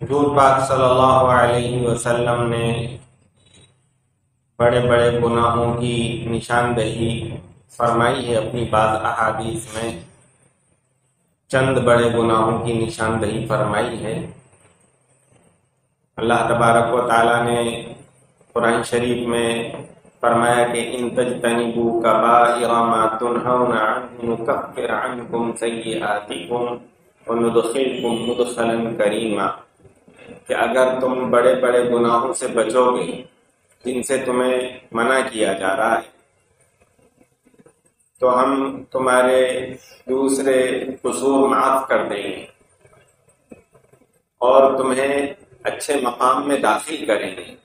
हजूर पाक सल्लल्लाहु अलैहि वसल्लम ने बड़े बड़े गुनाहों की निशानदही फरमाई है अपनी बात अहादीस में। चंद बड़े गुनाहों की निशानदही फरमाई है। अल्लाह तबारक व ताला ने कुरान शरीफ में फरमाया कि इन तजतनिबू कबाइरा मा तुनहौना अन्हु नुकफ्फिर अन्कुम सय्यिआतिकुम व नुदखिलकुम मुदखलन करीमा। कि अगर तुम बड़े बड़े गुनाहों से बचोगे, जिनसे तुम्हें मना किया जा रहा है तो हम तुम्हारे दूसरे कसूर माफ़ कर देंगे और तुम्हें अच्छे मकाम में दाखिल करेंगे।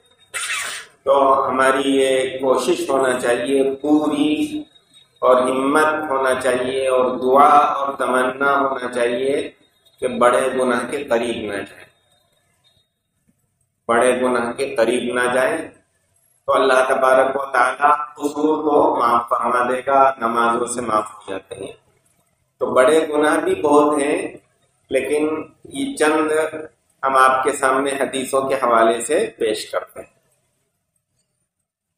तो हमारी ये कोशिश होना चाहिए, पूरी और हिम्मत होना चाहिए और दुआ और तमन्ना होना चाहिए कि बड़े गुनाह के करीब न जाए। बड़े गुनाह के करीब ना जाए तो अल्लाह तबारक व ताला कसूर को माफ फरमा देगा नमाजों से माफ हो जाते हैं तो बड़े गुनाह भी बहुत हैं लेकिन ये चंद हम आपके सामने हदीसों के हवाले से पेश करते हैं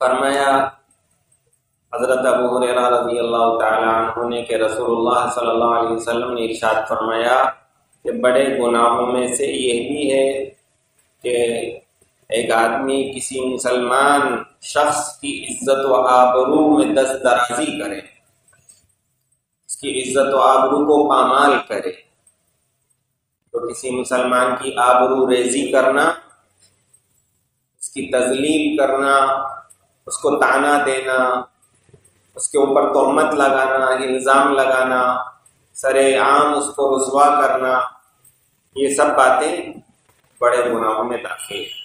फरमाया हजरत अबू हुरैरा रजी अल्लाह तआला अन्हु ने कि रसूलुल्लाह सल्लल्लाहु अलैहि वसल्लम ने इरशाद फरमाया कि बड़े गुनाहों में से ये भी है कि एक आदमी किसी मुसलमान शख्स की इज्जत व आबरू में दस्त दराजी करे उसकी इज़्ज़त व आबरू को पामाल करे। तो किसी मुसलमान की आबरू रेजी करना, उसकी तजलील करना, उसको ताना देना, उसके ऊपर तोहमत लगाना, इल्ज़ाम लगाना सरे आम उसको रुसवा करना, ये सब बातें बड़े गुनाहों में दाखिल है।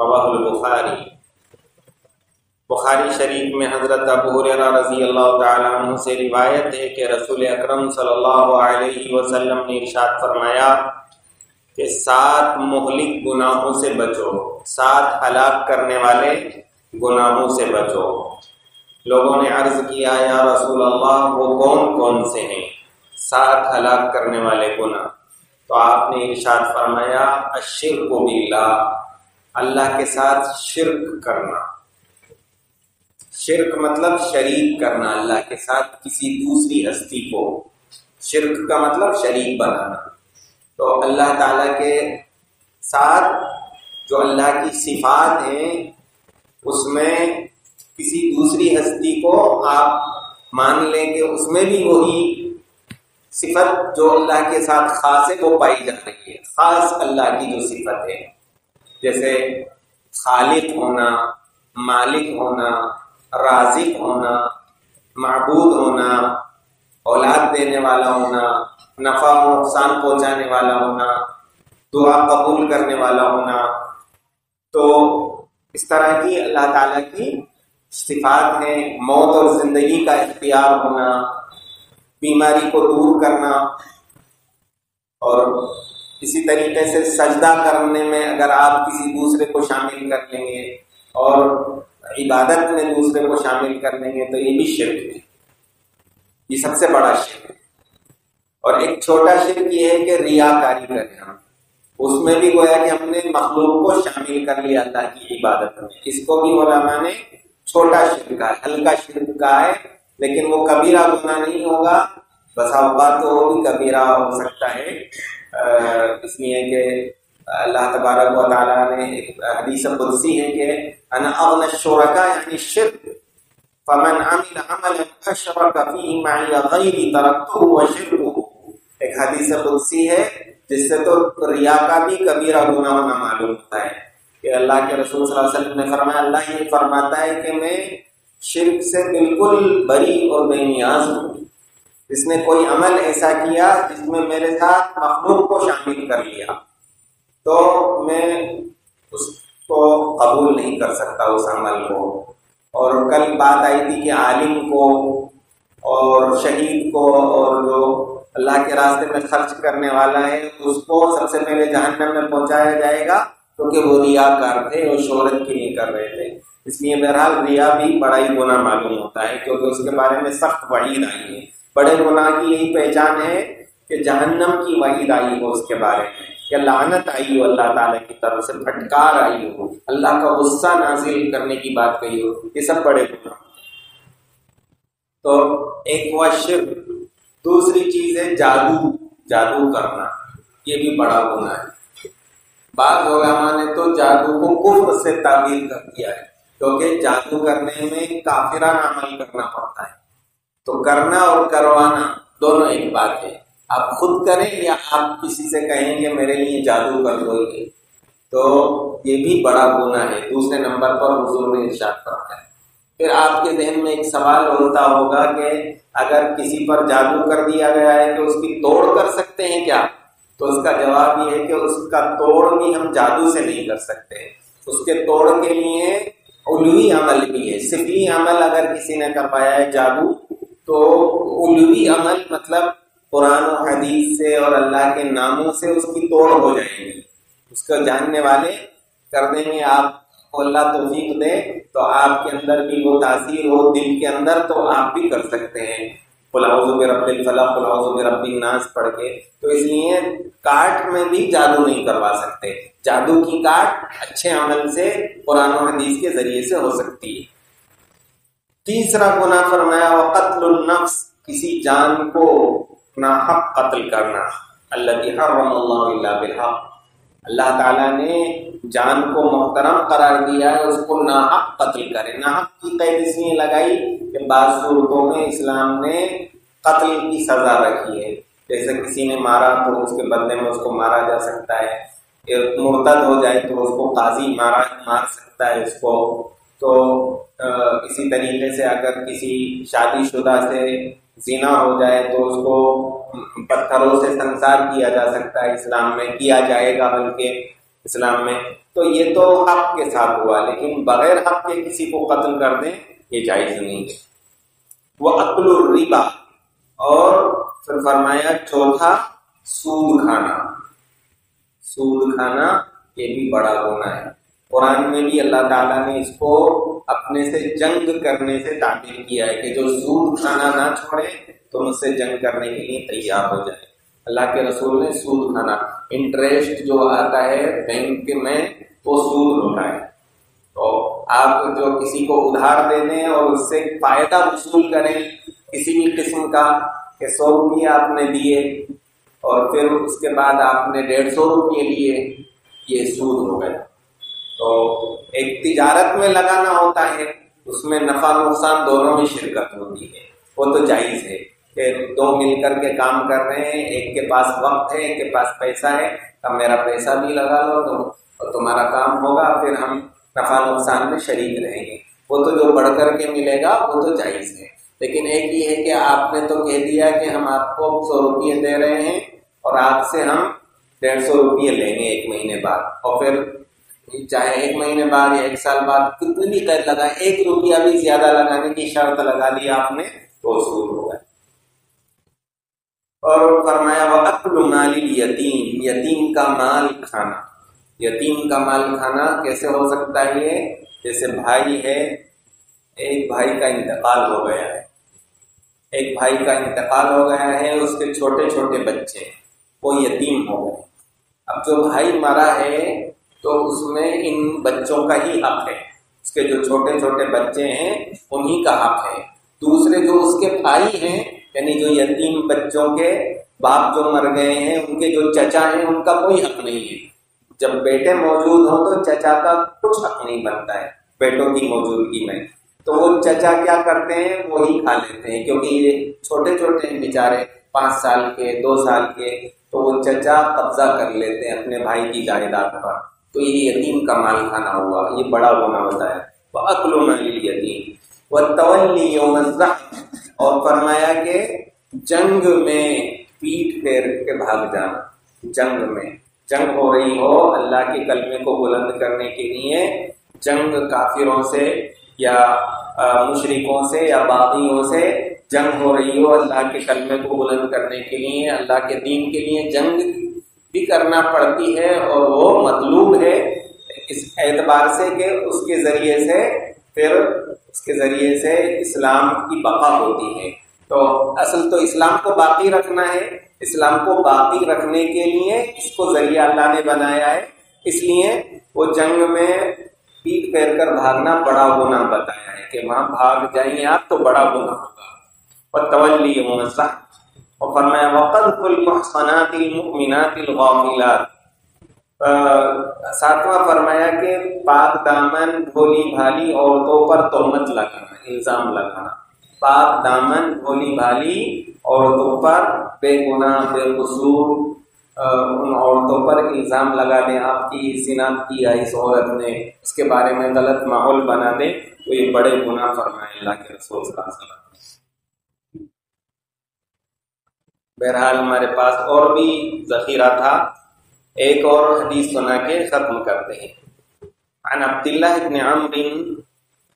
रवाहुल बुखारी। बुखारी शरीफ में हज़रत अबू रज़ी अल्लाह अन्हु से रिवायत है कि रसूल अकरम सल्लल्लाहु ने इरशाद फरमाया कि सात मुहलिक गुनाहों से बचो, सात हलाक करने वाले गुनाहों से बचो। लोगों ने अर्ज़ किया, या रसूल अल्लाह वो कौन कौन से हैं? सात हलाक करने वाले गुनाह। तो आपने इरशाद फरमाया अशिर को बिल्लाह। अल्लाह के साथ शिरक करना। शिरक मतलब शरीक करना, अल्लाह के साथ किसी दूसरी हस्ती को। शिरक का मतलब शरीक बनाना। तो अल्लाह ताला के साथ जो अल्लाह की सिफात हैं, उसमें किसी दूसरी हस्ती को आप मान लें कि उसमें भी वही सिफत जो अल्लाह के साथ खास है, वो पाई जा रही है। खास अल्लाह की जो सिफत है। जैसे खालिक होना, मालिक होना, राजिक होना, मबूद होना, औलाद देने वाला होना, नफा और नुकसान पहुँचाने वाला होना, दुआ कबूल करने वाला होना। तो इस तरह की अल्लाह ताला की सिफात हैं, मौत और ज़िंदगी का इख्तियार होना, बीमारी को दूर करना और इसी तरीके से सजदा करने में अगर आप किसी दूसरे को शामिल कर लेंगे और इबादत में दूसरे को शामिल कर लेंगे तो ये भी शिरक है। ये सबसे बड़ा शिरक है। और एक छोटा शिरक ये है कि रियाकारी करें हम उसमें भी गोया कि हमने मखलूक को शामिल कर लिया अल्लाह की इबादत में। इसको भी ओलामा ने छोटा शिरक कहा हल्का शिरक कहा है, लेकिन वो कबीरा गुना नहीं होगा। बस अवकात तो भी कबीरा हो सकता है। इसलिए कि, अल्लाह तबारक ने एक हदीस कुदसी है कि अन शुरका यानी शिरक एक हदीस कुदसी है, जिससे तो रिया का भी कबीरा गुनाह होना मालूम होता है। कि अल्लाह के रसूल सल्लल्लाहु अलैहि वसल्लम ने फरमाया, अल्लाह ये फरमाता है कि मैं शिरक से बिल्कुल बरी और बेनियाज हूँ। इसने कोई अमल ऐसा किया जिसमें मेरे साथ मखलूक को शामिल कर लिया तो मैं उसको कबूल नहीं कर सकता उस अमल को। और कल बात आई थी कि आलिम को और शहीद को और जो अल्लाह के रास्ते में खर्च करने वाला है, उसको सबसे पहले जहन्नम में पहुँचाया जाएगा, क्योंकि तो वो रियाकार थे और शोहरत के लिए कर रहे थे। इसलिए बहरहाल रिया भी बड़ा ही गुना मालूम होता है, क्योंकि उसके बारे में सख्त वहीद आई है। बड़े गुनाह की यही पहचान है कि जहन्नम की वहीद आई हो उसके बारे में, या लानत आई हो अल्लाह ताला की तरफ़ से, फटकार आई हो, अल्लाह का गुस्सा नाजिल करने की बात कही हो, ये सब बड़े गुनाह। तो एक हुआ दूसरी चीज़ है जादू जादू करना, ये भी बड़ा गुना है। बाद ने तो जादू को कुफ्र से ताबीर कर दिया है, क्योंकि जादू करने में काफिराना अमल करना पड़ता है। तो करना और करवाना दोनों एक बात है। आप खुद करें या आप किसी से कहेंगे, मेरे लिए जादू कर दो तो ये भी बड़ा गुना है। दूसरे नंबर पर हुजूर ने इर्शाद करता है फिर आपके जहन में एक सवाल होता होगा कि अगर किसी पर जादू कर दिया गया है तो उसकी तोड़ कर सकते हैं क्या? तो उसका जवाब ये है कि उसका तोड़ भी हम जादू से नहीं कर सकते। उसके तोड़ के लिए उलवी अमल भी है। सिफी अमल अगर किसी ने करवाया है, जादू तो उलवी अमल मतलब कुरान और हदीस से और अल्लाह के नामों से उसकी तोड़ हो जाएगी। उसको जानने वाले कर देंगे आप अल्लाह तोफीक दे तो आपके अंदर भी वो तासीर हो, दिल के अंदर तो आप भी कर सकते हैं। नास पढ़ के। तो इसलिए काट में भी जादू नहीं करवा सकते। जादू की काट अच्छे अमल से, कुरान हदीस के ज़रिए से हो सकती है। तीसरा गुना फरमाया व कत्ल नफ्स, किसी जान को नाहक कत्ल करना। अल्लाह अल्लाह ताला ने जान को मोहतरम करार दिया है, उसको नाहक कत्ल करे नाहक की कैद इसलिए लगाई कि बाद में इस्लाम ने कत्ल की सजा रखी है। जैसे किसी ने मारा तो उसके बदले में उसको मारा जा सकता है। मुर्तद हो जाए तो उसको काजी मारा, मार सकता है उसको। तो इसी तरीके से अगर किसी शादीशुदा से जीना हो जाए तो उसको पत्थरों से संसार किया जा सकता है, इस्लाम में किया जाएगा बल्कि इस्लाम में। तो ये तो हक के साथ हुआ, लेकिन बगैर हक के किसी को कत्ल कर दें, ये जायज़ नहीं है। वो अकल रिबा, और फिर फरमाया, चौथा, सूद खाना। सूद खाना, ये भी बड़ा गुना है। कुरान में भी अल्लाह ताला ने इसको अपने से जंग करने से ताबीर किया है कि जो सूद खाना ना छोड़े तो उससे जंग करने के लिए तैयार हो जाए। अल्लाह के रसूल ने सूद खाना इंटरेस्ट जो आता है बैंक में, वो सूद होता है तो आप जो किसी को उधार दे दें और उससे फ़ायदा वसूल करें, किसी भी किस्म का, कि सौ रुपये आपने दिए और फिर उसके बाद आपने डेढ़ सौ रुपये लिए, ये सूद हो गया तो एक तिजारत में लगाना होता है, उसमें नफा नुकसान दोनों में शिरकत होती है। वो तो जायज़ है। कि दो मिलकर के काम कर रहे हैं, एक के पास वक्त है, एक के पास पैसा है, तब मेरा पैसा भी लगा लो तुम तो तुम्हारा काम होगा, फिर हम नफा नुकसान में शरीक रहेंगे। वो तो जो बढ़ करके मिलेगा, वो तो जायज़ है। लेकिन एक ये है कि आपने तो कह दिया कि हम आपको सौ रुपये दे रहे हैं, और आपसे हम डेढ़ सौ रुपये लेंगे एक महीने बाद, और फिर चाहे एक महीने बाद या एक साल बाद कितनी भी कर लगा एक रुपया भी ज़्यादा लगाने की शर्त लगा ली आपने तो सूद होगा और फरमाया वह अकल माली यतीम यतीम का माल खाना। यतीम का माल खाना कैसे हो सकता है ये? जैसे भाई है, एक भाई का इंतकाल हो गया है। एक भाई का इंतकाल हो गया है, उसके छोटे छोटे बच्चे, वो यतीम हो गए। अब जो भाई मरा है तो उसमें इन बच्चों का ही हक है। उसके जो छोटे छोटे बच्चे हैं, उन्हीं का हक है। दूसरे जो उसके भाई हैं, यानी जो यतीम बच्चों के बाप जो मर गए हैं, उनके जो चचा हैं, उनका कोई हक नहीं है। जब बेटे मौजूद हों तो चचा का कुछ हक नहीं बनता है, बेटों की मौजूदगी में। तो वो चचा क्या करते हैं, वो ही खा लेते हैं, क्योंकि ये छोटे छोटे बेचारे, पाँच साल के, दो साल के तो वो चचा कब्जा कर लेते हैं अपने भाई की जायदाद पर। तो ये यतीम का माल खाना हुआ। ये बड़ा होना है वह अकलो यतीम। वह तवल्ली और फरमाया कि जंग में पीठ फेर के भाग जाना। जंग में। जंग हो रही हो अल्लाह के कलमे को बुलंद करने के लिए जंग काफिरों से या मुशरकों से या बागियों से जंग हो रही हो अल्लाह के कलमे को बुलंद करने के लिए, अल्लाह के दीन के लिए जंग भी करना पड़ती है और वो मतलूब है इस एतबार से कि उसके ज़रिए से फिर उसके ज़रिए से इस्लाम की बका होती है। तो असल तो इस्लाम को बाकी रखना है। इस्लाम को बाकी रखने के लिए इसको ज़रिया अल्लाह ने बनाया है। इसलिए वो जंग में पीठ फेर कर भागना बड़ा गुना बताया है कि वहाँ भाग जाइए आप तो बड़ा गुना होगा। और तवल्ली और फरमाया सातवां फरमाया कि पाक दामन, भोली भाली औरतों पर तोहमत लगाना, इल्ज़ाम लगाना। पाक दामन, भोली भाली औरतों पर बेगुना बेकसूर उन औरतों पर इल्ज़ाम लगा दें आपकी जिना किया इस औरत ने उसके बारे में गलत माहौल बना दे तो ये बड़े गुना फरमाए, अल्लाह के रसूल बहरहाल हमारे पास और भी जखीरा था एक और हदीस सुना के खत्म करते हैं अन अब्दुल्लाह इब्न अम्र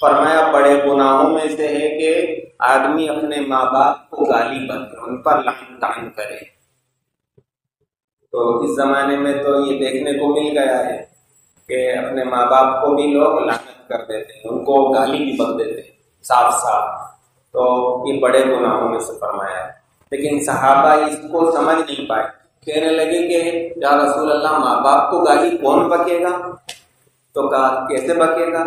फरमाया, बड़े गुनाहों में से है कि आदमी अपने माँ बाप को गाली बन उन पर लान तान करे। तो इस जमाने में तो ये देखने को मिल गया है कि अपने माँ बाप को भी लोग लानत कर देते हैं, उनको गाली भी बन देते हैं साफ़ साफ़ तो ये बड़े गुनाहों में से फरमाया लेकिन सहाबा इसको समझ नहीं पाए। कहने लगे कि, या रसूल अल्लाह माँ बाप को गाली कौन बकेगा? तो कहा, कैसे बकेगा?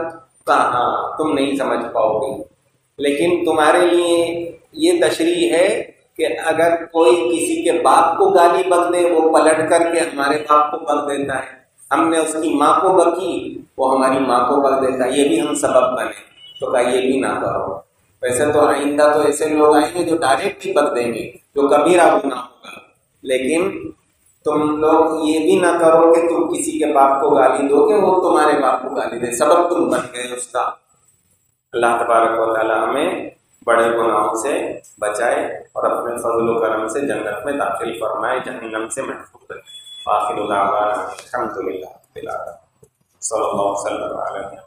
कहा हाँ तुम नहीं समझ पाओगे। लेकिन तुम्हारे लिए ये तशरी है कि अगर कोई किसी के बाप को गाली बक दे, वो पलट करके हमारे बाप को बक देता है। हमने उसकी माँ को बकी, वो हमारी माँ को बक देता है। ये भी हम सबब बने। तो कहा, ये भी ना करो। वैसे तो आइंदा तो ऐसे लोग आएँगे जो डायरेक्ट ही बक देंगे, जो कबीरा गुना होगा। लेकिन तुम लोग ये भी ना करो कि तुम किसी के बाप को गाली दोगे, वो तुम्हारे बाप को गाली दे। सबक तुम बन गए उसका। अल्लाह तबारक हमें बड़े गुनाहों से बचाए और अपने फजल करम से जन्नत में दाखिल फरमाए, जहन्नम से महफूज रखे। आखिर सल्लल्लाहु अलैहि